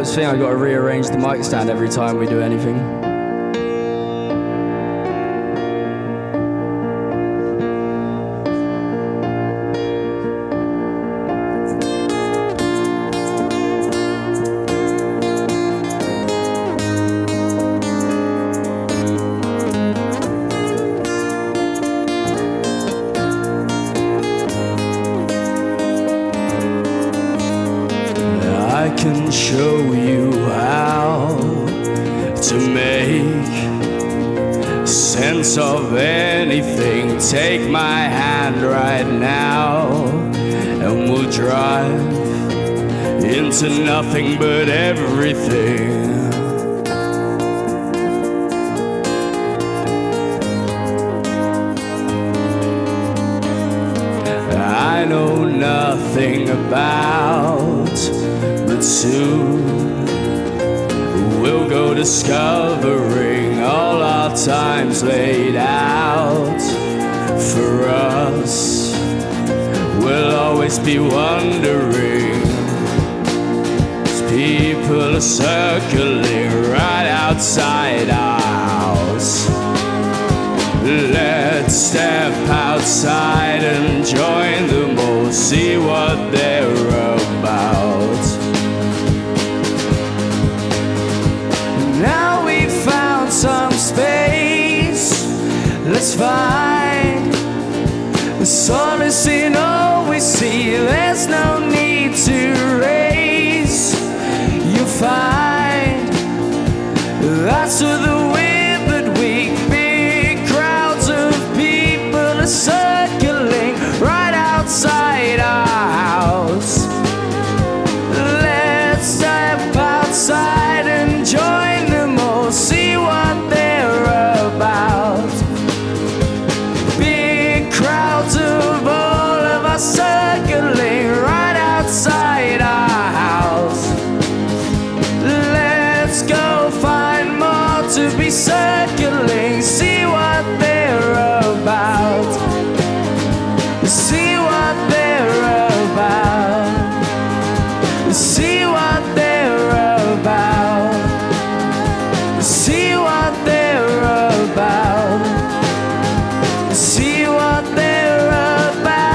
this thing I got to rearrange the mic stand every time we do anything. I can show to make sense of anything. Take my hand right now, and we'll drive into nothing but everything. I know nothing about, but soon go discovering all our times laid out for us. We'll always be wondering. People are circling right outside our house. Let's step outside and join them all, see what they're let's find solace in all we see. There's no need to to be circling, see what they're about. See what they're about. See what they're about. See what they're about. See what they're about.